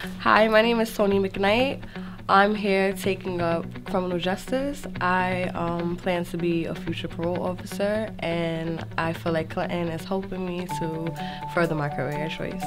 Hi, my name is Toni McKnight. I'm here taking up criminal justice. I um, plan to be a future parole officer, and I feel like Clinton is helping me to further my career choice.